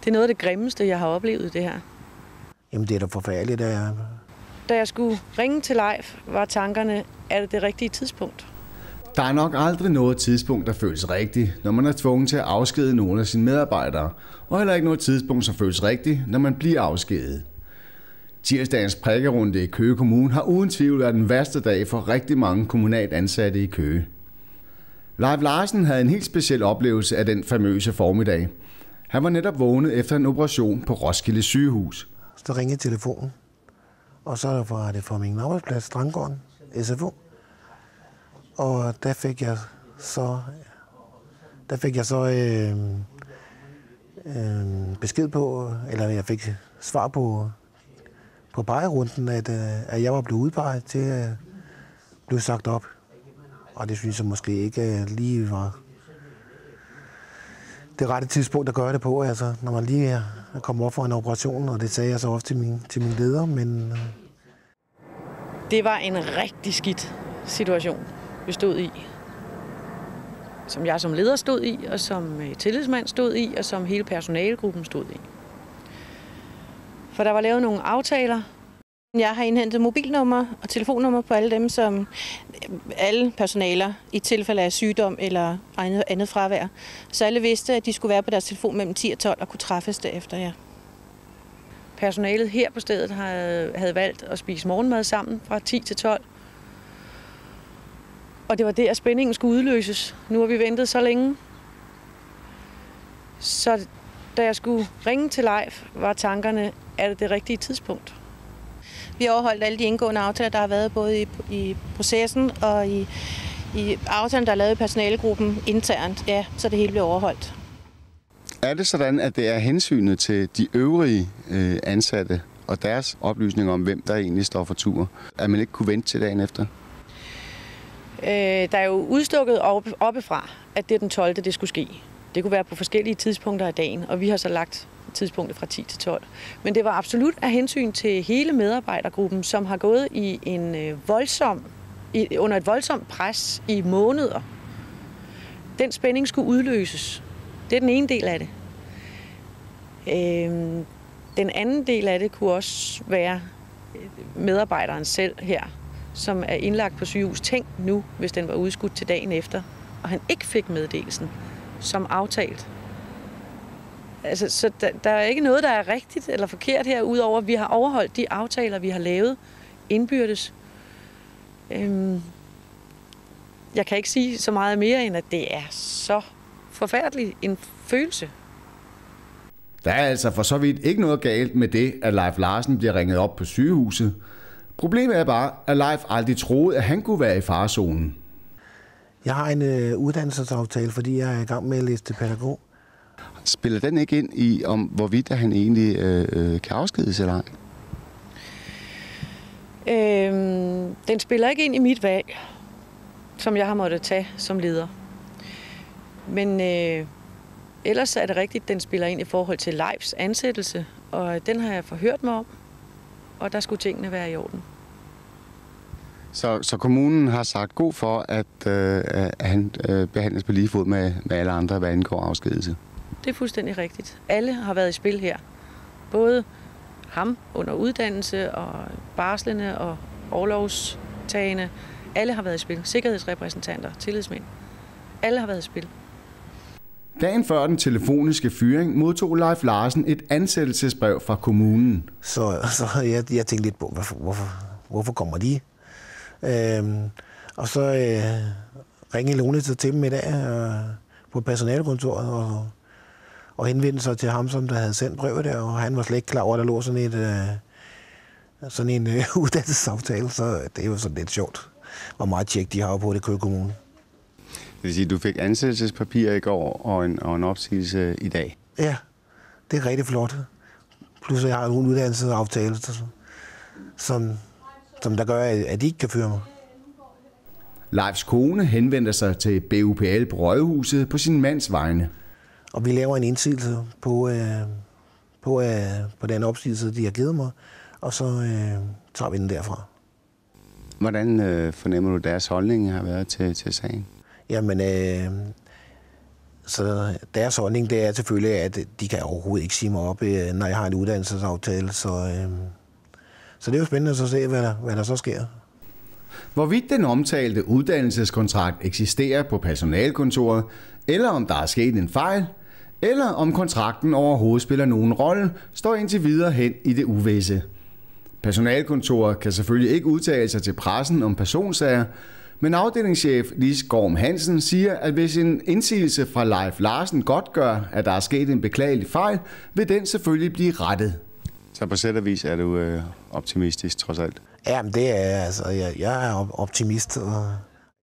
Det er noget af det grimmeste, jeg har oplevet det her. Jamen, det er da forfærdeligt. At... Da jeg skulle ringe til Leif, var tankerne, er det det rigtige tidspunkt? Der er nok aldrig noget tidspunkt, der føles rigtigt, når man er tvunget til at afskede nogle af sine medarbejdere, og heller ikke noget tidspunkt, som føles rigtigt, når man bliver afskedet. Tirsdagens prikkerunde i Køge Kommune har uden tvivl været den værste dag for rigtig mange kommunalt ansatte i Køge. Leif Larsen havde en helt speciel oplevelse af den famøse formiddag. Han var netop vågnet efter en operation på Roskilde sygehus. Så ringede telefonen, og så var det fra min arbejdsplads, Strandgården, SFO. Og der fik jeg så, der fik jeg så øh, øh, besked på, eller jeg fik svar på, på pegerunden, at, øh, at jeg var blevet udpeget til øh, at blive sagt op. Og det synes jeg måske ikke øh, lige var det rette tidspunkt at gøre det på, altså, når man lige er kommet op for en operation, og det sagde jeg så ofte til min, til min leder, men... Øh. Det var en rigtig skidt situation, vi stod i. Som jeg som leder stod i, og som øh, tillidsmand stod i, og som hele personalegruppen stod i. For der var lavet nogle aftaler. Jeg har indhentet mobilnummer og telefonnummer på alle dem, som øh, alle personaler i tilfælde af sygdom eller andet, fravær. Så alle vidste, at de skulle være på deres telefon mellem 10 og 12 og kunne træffes derefter, ja. Personalet her på stedet havde, havde valgt at spise morgenmad sammen fra 10 til 12. Og det var der, spændingen skulle udløses. Nu har vi ventet så længe. Så da jeg skulle ringe til Leif, var tankerne, er det det rigtige tidspunkt? Vi har overholdt alle de indgående aftaler, der har været både i, i processen og i, i aftalen, der er lavet i personalegruppen internt. Ja, så det hele bliver overholdt. Er det sådan, at det er hensynet til de øvrige øh, ansatte og deres oplysninger om, hvem der egentlig står for tur, at man ikke kunne vente til dagen efter? Øh, der er jo udstukket op, oppefra, at det er den 12. det skulle ske. Det kunne være på forskellige tidspunkter af dagen, og vi har så lagt tidspunktet fra 10 til 12. Men det var absolut af hensyn til hele medarbejdergruppen, som har gået i en øh, voldsom, i, under et voldsomt pres i måneder. Den spænding skulle udløses. Det er den ene del af det. Øh, den anden del af det kunne også være øh, medarbejderen selv her, som er indlagt på sygehus. Tænk nu, hvis den var udskudt til dagen efter, og han ikke fik meddelelsen som aftalt. Altså, så der, der er ikke noget, der er rigtigt eller forkert her, udover at vi har overholdt de aftaler, vi har lavet indbyrdes. Øhm, jeg kan ikke sige så meget mere, end at det er så forfærdelig en følelse. Der er altså for så vidt ikke noget galt med det, at Leif Larsen bliver ringet op på sygehuset. Problemet er bare, at Leif aldrig troede, at han kunne være i farezonen. Jeg har en øh, uddannelsesaftale, fordi jeg er i gang med at læse til pædagog. Spiller den ikke ind i, om hvorvidt han egentlig øh, øh, kan afskedes eller ej? Øhm, den spiller ikke ind i mit valg, som jeg har måttet tage som leder. Men øh, ellers er det rigtigt, den spiller ind i forhold til Leifs ansættelse, og den har jeg forhørt mig om, og der skulle tingene være i orden. Så, så kommunen har sagt god for, at, øh, at han øh, behandles på lige fod med, med alle andre, hvad angår afskedelse? Det er fuldstændig rigtigt. Alle har været i spil her. Både ham under uddannelse og barslende og overlovstagende. Alle har været i spil. Sikkerhedsrepræsentanter, tillidsmænd. Alle har været i spil. Dagen før den telefoniske fyring modtog Leif Larsen et ansættelsesbrev fra kommunen. Så, så jeg, jeg tænkte lidt på, hvorfor, hvorfor, hvorfor kommer de? Øhm, og så øh, ringede Lone til dem i dag øh, på personalkontoret og, og henvendte sig til ham, som der havde sendt brevet der, og han var slet ikke klar over, at der lå sådan et øh, sådan en øh, uddannelsesaftale, så det var sådan lidt sjovt, hvor meget tjek de har på det Køge Kommune. Det vil sige, at du fik ansættelsespapir i går og en, og en opsigelse i dag. Ja, det er rigtig flot. Plus jeg har en uddannelsesaftale, som, som der gør, at de ikke kan føre mig. Leifs kone henvender sig til BUPL på Røgehuset på sin mands vegne. Og vi laver en indsigelse på, øh, på, øh, på den opsigelse, de har givet mig, og så øh, tager vi den derfra. Hvordan øh, fornemmer du deres holdning har været til, til sagen? Jamen, øh, så deres holdning det er selvfølgelig, at de kan overhovedet ikke sige mig op, øh, når jeg har en uddannelsesaftale. Så, øh, så det er jo spændende at så se, hvad der, hvad der så sker. Hvorvidt den omtalte uddannelseskontrakt eksisterer på personalkontoret, eller om der er sket en fejl, eller om kontrakten overhovedet spiller nogen rolle, står indtil videre hen i det uvisse. Personalkontoret kan selvfølgelig ikke udtale sig til pressen om personsager, men afdelingschef Lis Gorm Hansen siger, at hvis en indsigelse fra Leif Larsen godt gør, at der er sket en beklagelig fejl, vil den selvfølgelig blive rettet. Så på sæt og vis er du øh, optimistisk trods alt? Jamen det er altså, jeg, jeg er optimist, og